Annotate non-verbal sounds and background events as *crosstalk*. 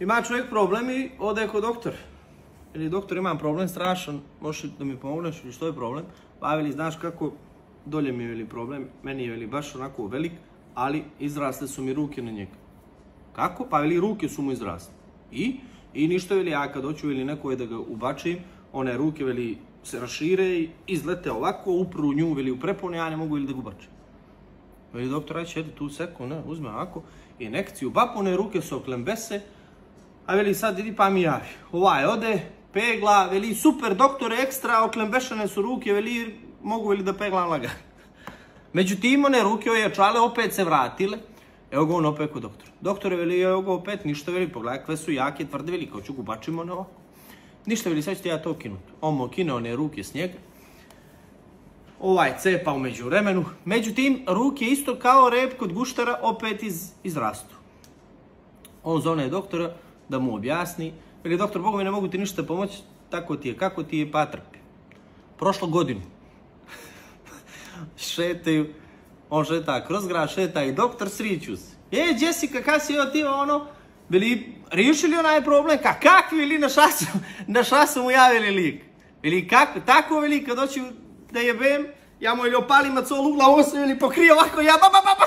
Ima čovjek problem i ode kod doktora. Ili doktor imam problem strašan, možeš da mi pomogneš ili što je problem? Pa veli, znaš kako, dolje mi je veli problem, meni je veli baš onako velik, ali izrasle su mi ruke na njega. Kako? Pa veli, ruke su mu izrasle. I? I ništa veli, ja kad hoću ili neko je da ga ubačim, one ruke veli se rašire i izlete ovako, upru nju veli u prepone, ja ne mogu ili da ga ubačim. Veli doktor, aj šedi tu seku, ne, uzme ovako, inekciju, bapone ruke su oklembese, a veli sad idi pa mi javi. Ovaj ode, pegla, veli super doktore, ekstra, oklembešane su ruke, veli mogu veli da peglam lagano. *laughs* Međutim, one ruke ojačale, opet se vratile. Evo ga on opet kod doktora. Doktore, veli, evo ga opet, ništa, veli, pogledaj, kve su jake, tvrde, veli, kao ću gubačimo na ovako. Ništa, veli, sad ću ti ja to kinut. On mu kine one ruke s njega. Ovaj cepa umeđu vremenu. Međutim, ruke isto kao rep kod guštara opet iz, izrastu. On zove doktora da mu objasni. Veli, doktor, Bogu mi ne mogu ti ništa pomoći, tako ti je, kako ti je, pa trpi. Prošlo godinu. *laughs* šetaju, on šeta kroz grad, šeta i doktor sriću se. E, Jessica, kada si ti ono, bili riješili onaj problem, ka kakvi ili na šasu, *laughs* na šasu mu javili lik. Ili kako, tako veli kad doću da jebem, ja mu ili opalim na colu ugla, ovo se ili pokrije ovako, ja ba ba ba ba.